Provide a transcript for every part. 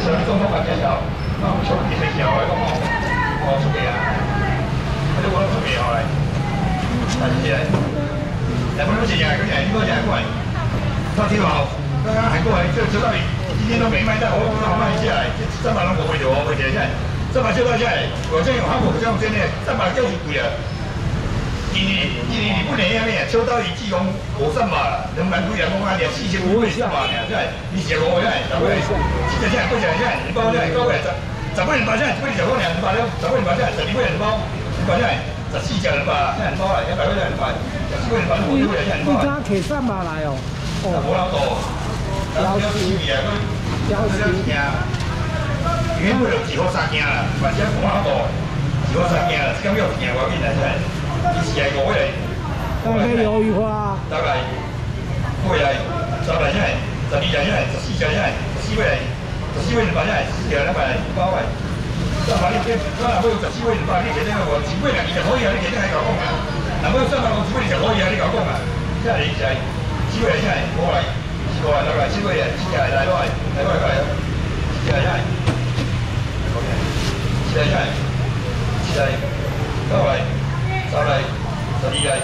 上总统把介绍，那我手机在小的讲哦，我出去啊，我就我出去好来，但是来，但不能是呀，佢就係應該就係過嚟，頭先話剛剛係過嚟，就就到你今天都沒賣到，我我賣下來，三百龍我會的，我會的，現在三百就到現在，我這有韓國這樣真的，三百就是貴了。今年今年你不能下面，秋刀鱼季工五三嘛，两万贵啊，我讲连四千五以上嘛，对吧？你写我现在，对不对？现在不讲现在，你包现在高位十十块钱包现在，不是十块钱，你包了十块钱包现在，十二块钱包，你包现在十四件吧，现在包了一百块钱包，十四块钱包五块钱包。你家客三百来哦？哦，无老多，要要注意啊，要要惊，因为为了几号三惊啦，反正无老多，几号三惊啦，今要惊我紧来先。你是系五个？大概鱿鱼花。大概五个，十来，十二只只，十四只只，十四个，十四个两百只，四条两百五百。三百你这，我若要十四个两百，你其实我一百两二就可以啊，你其实还搞讲啊。若要三百五一百二就可以啊，你搞讲啊。即系你就系四个只，五个，四个大概四个人，四个来来来来来来，四个只，OK，四个只，四个，到来。十来，十二来，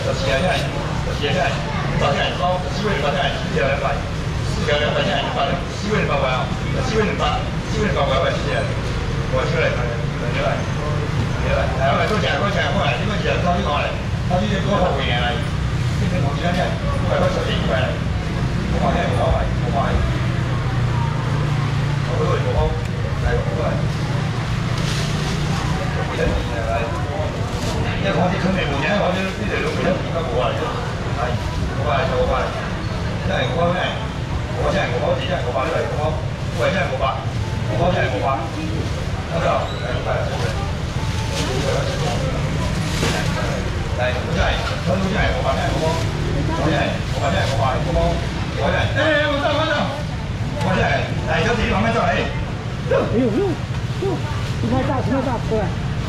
十四来，十四来，八千，包四位八千，四条两百，四条两百千，八四位八百啊，四位八，四位八百块四条，我出来，来来，来来，来多钱多钱过来，你们钱掏去哪来？掏去多少块钱来？今天同几多钱？五百块十几块来，块五百，五百，我这里五包，来五百，五千几一开始肯定冇嘢，我啲啲嚟到佢一點都冇啊，係冇啊，冇啊，真係冇啊，我真係冇啊，真係冇啊，真係冇啊，喂真係冇啊，我真係冇啊，得唔得？係係係。係，我真係，我都真係冇啊，真係冇啊，我真係，我真係冇啊，冇啊，我真係，誒我得我得，我真係，嚟咗自己慢慢再嚟。哎呦呦，你太大，太大，过来。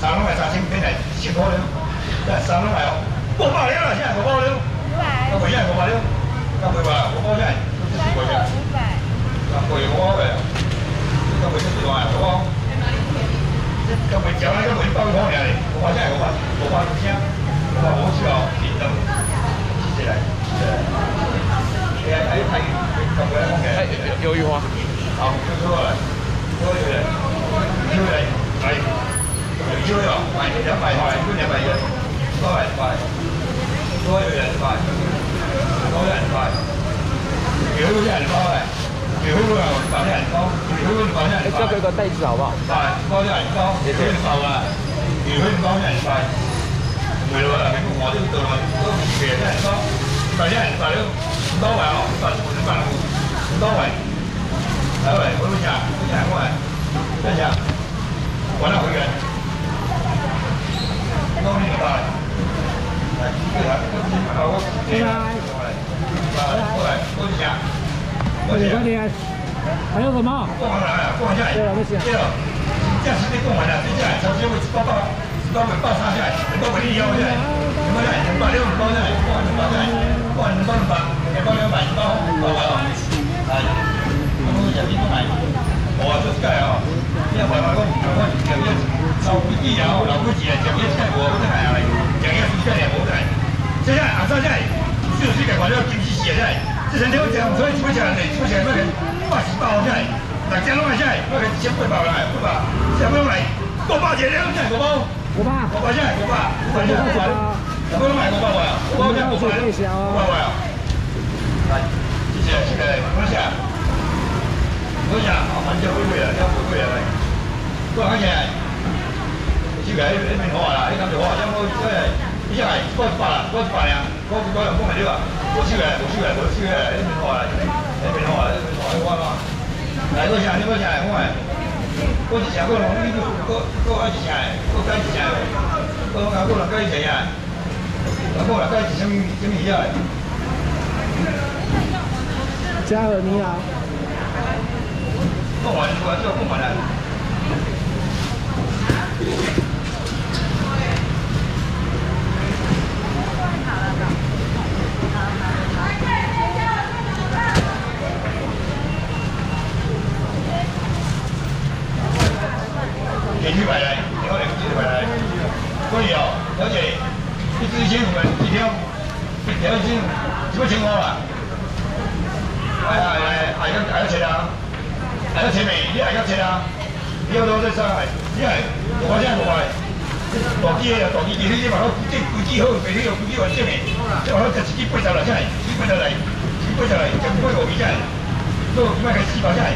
三万来三千，变来千多了。三两来哦，五百了，现在五百了，五百，刚回现在五百了，刚回吧，五百现在，四百现在，五百，刚回五百，刚回四百万，五百，刚回交了，刚回八百块钱，五百现在五百，五百五千，五百五千哦，平等，谢谢来，谢谢，哎哎哎，刚回来，哎，鱿鱼花，好，就过来，过来，过来，来，有鱼哦，买两百块，一两百元。多人快，多有人快，多人快，有有人快嘞，有有人快人快，有有人快人快。交给个袋子好不好？快，多人快，有有人快啊，有有人快人快。没了，没不我就到了，都别人快，快人快了，多位哦，快五十万，多位，来位，我都讲，我讲过来，再讲，完了回来，多你快。拜拜。快点快点，还有什么？过完了，过完下来。对了，没事。对了，这样时间过完了，接下来首先会报报，报尾报上下来，报尾利腰下来，两百两百六包下来，过完两百下来，过完两百两百，两百两百包，报完了。来，我们奖金我就是盖啊，现在买买我我奖金老不记啊，老不记啊，奖金盖我不买啊。两样是这样无奈。接下来阿三下来，就是个反正经济写下来，这成天我讲，所以出起来的，出起来那个八十八下来，大家弄下来，那个先八百来，八百，先不用来，五百钱两下五包，五百，五百下来，五百，五百下来，五百，能不能买五百块啊？五百下五百，五百块啊？来，谢谢，谢谢，多谢，多谢，好，蛮就贵贵的，要贵贵的来，多少块钱？收起来，你免花啦，你敢就花，因为我这，你这个过一百啦，过一百两，过一百两，讲袂对啊，无收起来，无收起来，无收起来，你免花啦，你免花啦，你免花，你花嘛，来，过啥？你过啥？看下。过一下，过两，你过过过爱一下的，过改一下的，过两过两改一下的，过两改是什么什么鱼啊？嘉禾你好。过完过完就过完了。连续买来，以后连续买来。所以哦，小姐，一支一千五，一条一条一斤，几块钱花吧？哎哎哎，还要还要钱啊？还要钱没？你还要钱啊？你要多在上海，你还我发现我买大机的，大机机你把它这规矩好，规矩好，规矩完整的，这把它十几八十来下来，几八十来，几八十来，十几五米下来，做卖个四百下来。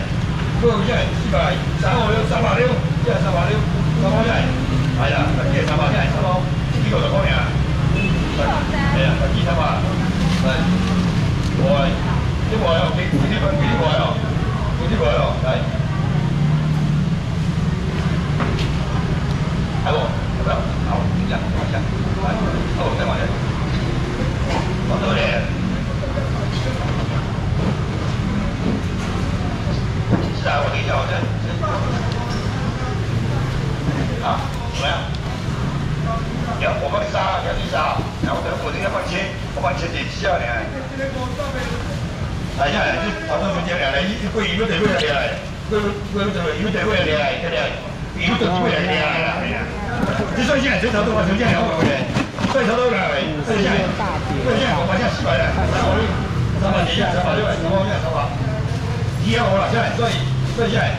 过只四百，三五六，三百六，只三八六，三百只，系啊，十只三百只，三百，呢個就講嘢啊？系啊，十只三百，系，我，呢個有幾幾啲份幾個有，幾啲個有，係，係喎，得，好，一，一，係，好，再埋一，好多謝。是啊，我等一下，我再。啊，怎么样？你要我帮你杀，你要你杀，然后等我这边帮你切，我帮你切点下来。来下来，你跑到中间来，来，你过一路得过来来，过过路怎么一路得过来来，对不对？一路得过来来来来。你算下来，这条多少钱？这两百块钱，这条多少块？这下来，这下来我把价四百来，三百六，三百几下，三百六，三百六，三百。一样好了，下来，所以。再下来，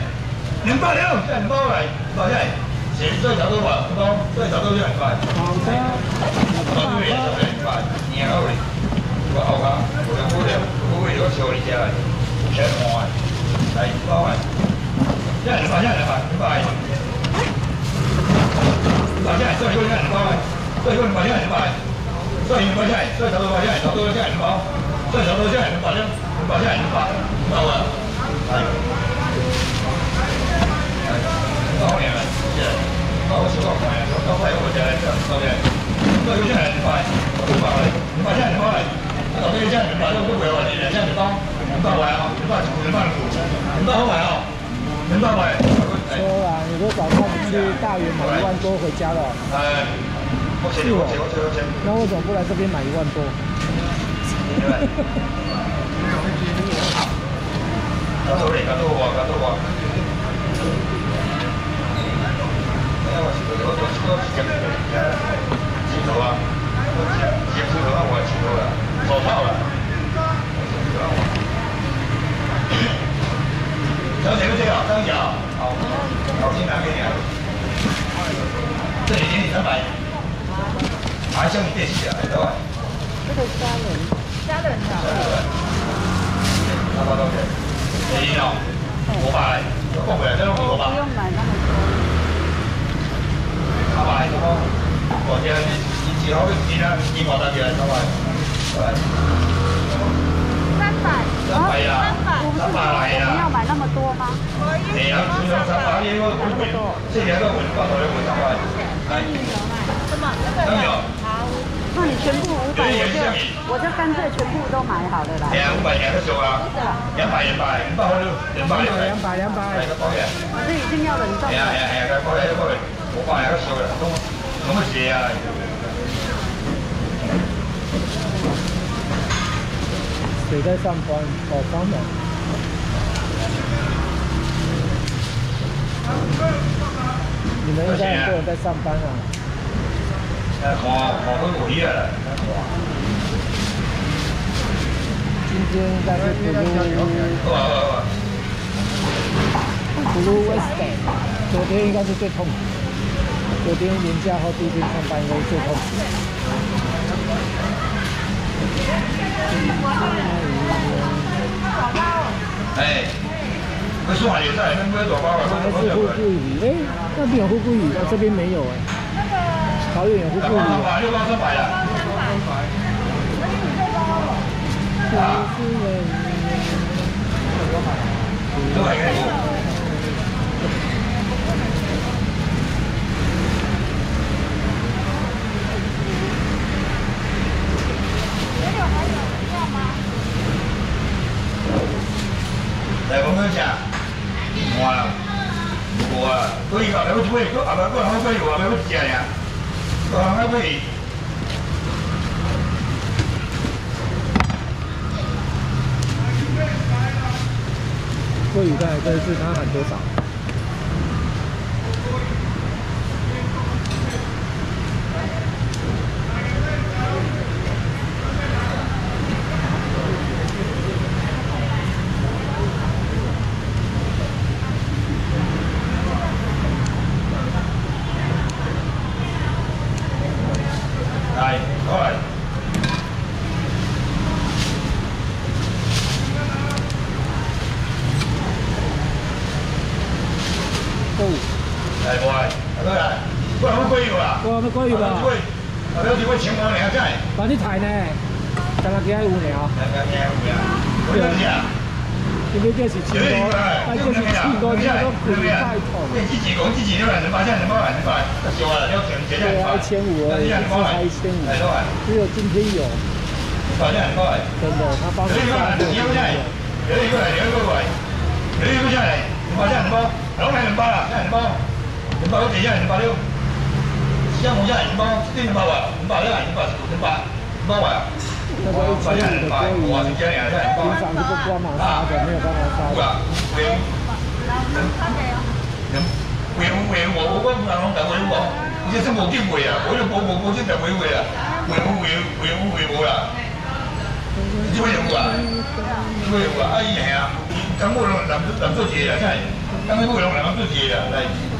两百两，再两百来，再下来，先再找多吧，不多，再找多两百。好的。好的，两百，你好嘞。我好啊，我有五两，五位有小一家来，先换，来一百万，下来两百，下来两百，两百。两百下来，再一个下来两百，再一个两百下来两再一个下来，再找多下来，找多下来两百，再找多下来两百两，两百下来两百，到了，来。好年了，谢谢。那我收到款，到款我再来这，收的。那有些人你发，你发来，你发现你发来，那这个价你发就不贵了，你两下你发，你发完啊，你发你发五，你发好买啊，你发买。说了，你说早上去大园买一万多回家了。哎，是哦。那为什么不来这边买一万多？哈哈哈哈哈。多嘞，多我，多我。我我我我接头啊，接接头啊，我接头了，手套了。小姐，这个张脚，好，好，先拿给你啊。这里给你三百，还像你电器啊，对吧？这个家人，家人的。拿多少钱？没有，五百，够不了，这种五百。不用买那么多。三百，我这你你只好去其他地方那边三百，三百，三百呀，三百来呀。要买那么多吗？你要只要三百，因为我这边这两个文化都要我三百。什么？都有。好，那你全部五百，我就我就干脆全部都买好了啦。两百两个手啊，两百两百，两百两百两百两百。来个包圆。这已经要冷冻。哎呀哎呀哎呀，包圆包圆。我放两个小的，怎么怎么写啊？谁在上班？好帮忙。你们应该很多人在上班啊。好，好多努力了。今天应该是普鲁。普鲁 West，昨天应该是最痛。昨天年假后第一天上班，应该是最痛。哎，那送海也在，那没多包了。还是富贵鱼？哎，那边有富贵鱼，这边没有哎。桃园有富贵鱼。六包六包三百了。三百。都还可以。来，我们讲，完了，无啊，可以啊，来不可以，可啊，不可可以，我来不食呀，啊，来不可以。这次他喊多少？来，过来。哦，来，过来，过来，过来，我可以吧？哇，要鲑鱼吧？对，啊，了几位请我两下，把你抬呢？刚刚几有呢？两个两个呀，我两下。今天这是青哥，哎，这是青哥，这都贵太痛。几几公几几六两人八，现在两百两人八，少啊，要钱钱对啊，一千五而已，一只才一千五。只有今天有。八千两百。真的，他帮你加的。你要不下来？有一个来，有一个过来，有一个下来，八千两包，老买两包啦，两包，两包我底下两包六，香红下两包，这两包啊，两包两，两包是两包，两包啊。那个一千五的鲑鱼，平常是不光芒杀的，没有办法杀。喂，喂喂，我我我唔能讲喂我，你这冇机会啊，我就冇冇冇即係喂喂啊，喂喂喂喂喂我啦，你做咩有啊？做咩有啊？哎呀，咁我諗諗諗做嘢啊，真係，咁我諗諗做嘢啊，嚟。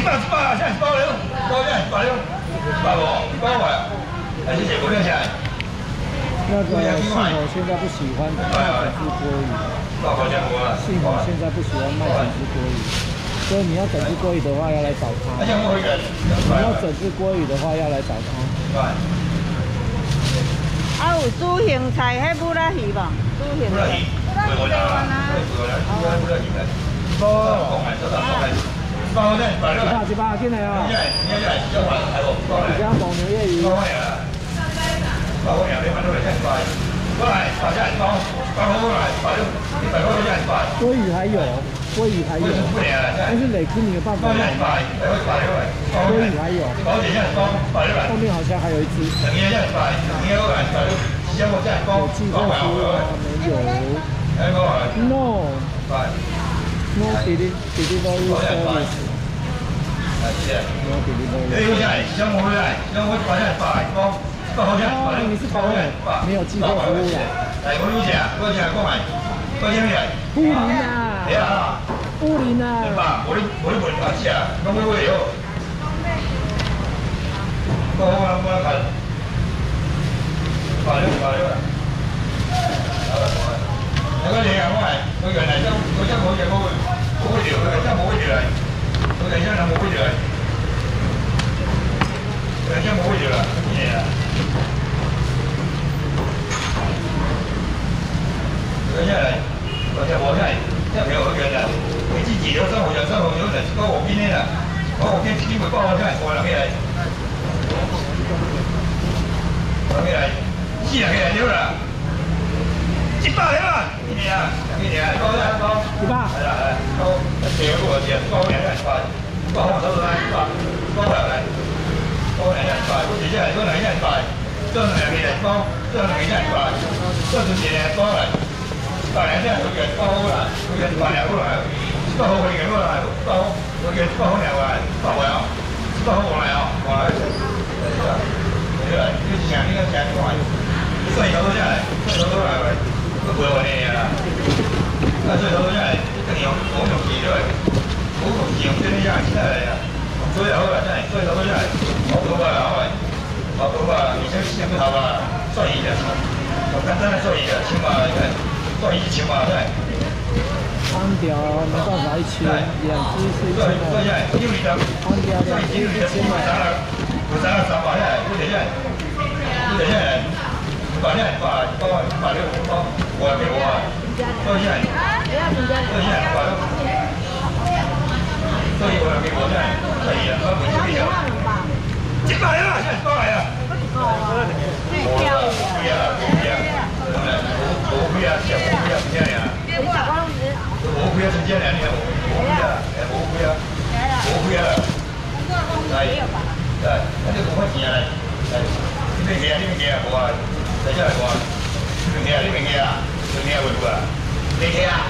一百一百，现在包了，包了，包了，包我，包我，还是不留下来？那个信口现在不喜欢卖整只鲑鱼，信口现在不喜欢卖整只鲑鱼，所以你要整只鲑鱼的话要来。找他。你要整只鲑鱼的话要来。找他。啊，有煮咸菜，迄不拉鱼吧？煮咸菜。不拉鱼，不拉鱼。哦。包呢？包呢？一百进来哦。你来，你来，叫我来不？包来。加蒙牛业鱼。包来啊！包我两百多来，再包。过来，包下来包，包过来，包六，一百多下来包。鲑鱼还有，多鱼还有。但是累积你有办法。包下来包，包过来，鲑鱼还有。后面好像还有一只。两个下来包，两个过来，包六，先我下来包。有计划书吗？没有。No。包。No delivery service. 啊，是啊。No delivery. 哎，下来，先我回来，先我把下来摆，包，包好你是包的，没有寄货服务的。来，我有钱，我有钱，过来，过钱没来？布林啊。对啊。布林啊。对吧？我的我的本大钱，弄不会有。过我我我看。八六八六。有個嘢啊，我係佢原來真佢真冇嘢冇冇會條，佢真冇會條嚟，佢哋真係冇會條嚟，佢真冇會條啦，嘢啊！佢真係，我真我真係，真係俾我嘅啦，你自己有生活有生活有人包我邊呢啦，我我邊機會包我真係我諗起嚟，我諗起嚟，四人嘅人了。一百了嘛，一年啊，一年，高价高，一百，来来来，高，这个多少钱？高两千一百，高红烧肉来一百，高来来，高两千一百，我直接来，高两千一百，这两个人高，这两个人一百，这是几年高来？百两千，我给高来，我给百两过来，高我给过来，高我给高两来，高我要，高我来啊，我来，来一下，来，你想你个钱过来，算一条多下来，算一条多来来。不要呢啦，啊，所以头先係一定要好用錢都係，好用錢用啲呢樣錢嚟啊，所以好啦真係，所以頭先係好啊，好係，好到啊，而且先不頭啊，算一嘅，我簡單的算一嘅，起碼你看，算一千嘛，對。安條沒辦法一千，兩隻是一千二。因為的，安條兩隻一千嘛。我三個三百下來，不等下來，不等下來，百下來，百百百六包。我我，多少钱？多少钱？多少钱，以了，我不收钱。几百了，现在多少了？最漂亮。不要了，不要了，我我不要，小我不要不要呀。我不要成交两年，我不要，我不要，我不要了。来，来，那就赶快钱来，来，你们给啊，你们给啊，我啊，再下来我啊，你们给啊，你们给啊，你们给啊，为不啊？你给啊，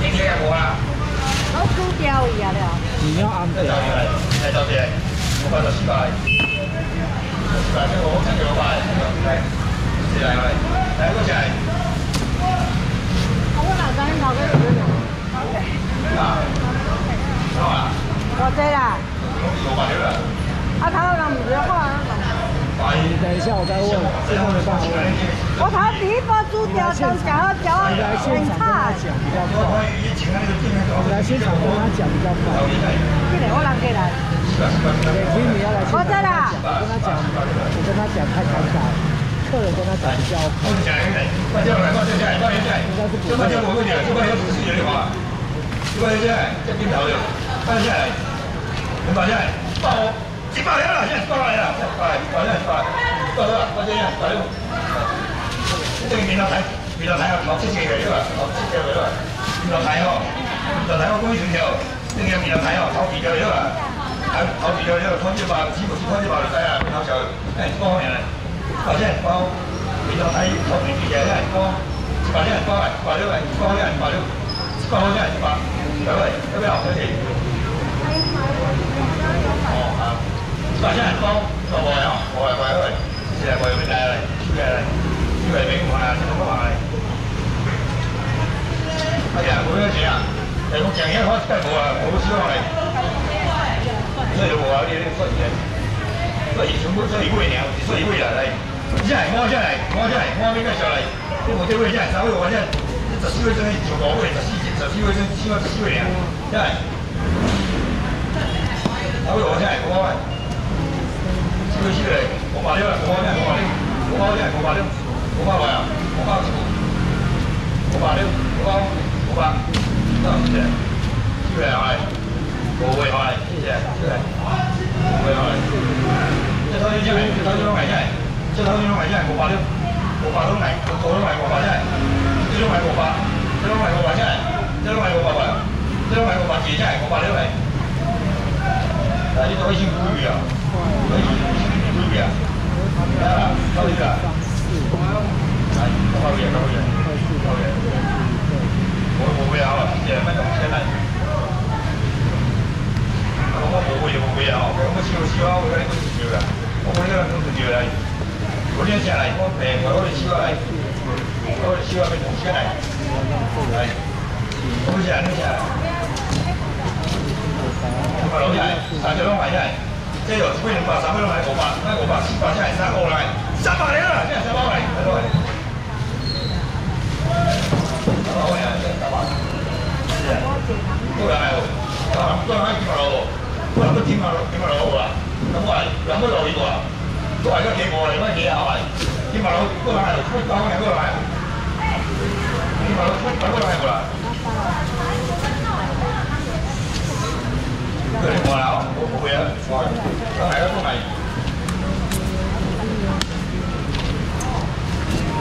我啊。我输掉伊啊了。你要安排。来，来，到这，我把这洗吧。洗吧，这个我看这个吧，来，来来，来过来。我哪知你头家是哪？啊？好啊。多济啦？五百了。啊，头人唔知看。等一下，我再问，最后没办法问。我头第一波猪条都讲。好讲。好你来现场跟他讲。比较快。你来现场跟他讲。比较快。我人过来。对，其实你要来现场跟他讲，我跟他讲，我跟他讲。太尴尬。客人跟他讲。比较快。应该是不会。这边有厨师有的话，这边现在在冰条的，放下来，能放下来，爆。几百了，现在几百了，几百，几百了，几百，多少？多少钱？百六。这个面头台，面头台啊，六七千个对吧？六七千个对吧？面头台哦，面头台我讲一成条，这个面头台哦，头皮条对吧？头头皮条对吧？穿这包，起码是穿这包就知啊，面头条，哎，包面嘞？多少钱？包面头台头皮条对吧？几百两？几百块？几百六？百两？几百六？几百块钱？几百？各位，要不要？谢谢。哦，好。大家包包包呀，包来包去，现在包要来来，出来来，出来没空啊，什么空啊？哎呀，我要钱啊！哎，我讲一下话干活啊，我不希望嘞。所以我你你算钱，所以全部所以贵呢，所以贵啦来，下来摸下来，摸下来，摸那个下来，我这位下来，三位我现在十四位真九高位，十四十四位真起码十四位呢，下来，三位我下来，我。这个是嘞，五百六，五百六，五百六，五百六，五百六，五百块啊，五百七，五百六，五百，五百，多少钱？几位好嘞？五位好嘞，谢谢，谢谢，五位好嘞。这套衣裳嘞，这套衣裳买下来，这套衣裳买下来五百六，五百都买，我都买五百下来，这都买五百，这都买五百下来，这都买五百块，这都买五百几下来，五百六嘞。啊，你都已经富裕啊，都已经。啊，高一点，来，高一点，高一点，高一点。我我不要了，谢谢，反正现在，我我不会，我不要，我我希望希望我跟你们自由的，我跟你们自由的，我连下来，我陪我的希望来，我的希望被同学来，来，我们下来，下来，我们楼下，大家都买下来。这有几百两百，三百两百，五百，那五百七百，现在三百来，三百了，现在三百来，三百来。三百来，三百。是啊。过来哦，啊，过来几百楼，过来不几百楼，几百楼啦。咁我係兩蚊樓呢個啊，都係而家幾個嚟，乜嘢啊？幾百樓過來，出九蚊過來。幾百樓出九蚊過來。对，我了，我不会啊，我我买了不买。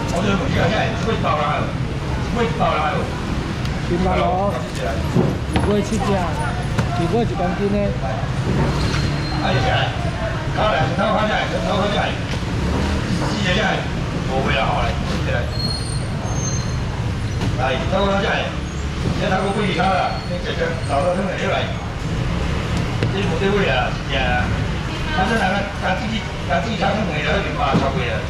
我这不价钱，会到啦，会到啦。金巴罗，不会起价，如果一公斤呢？哎呀，好嘞，头发起来，头发起来，四只起来，不会啦，好嘞，来。来，头发起来，现在我不理他了，你这个找到他们又来。这部队位啊，是啊，反正那个他自己他自己产生煤了，就把超贵了，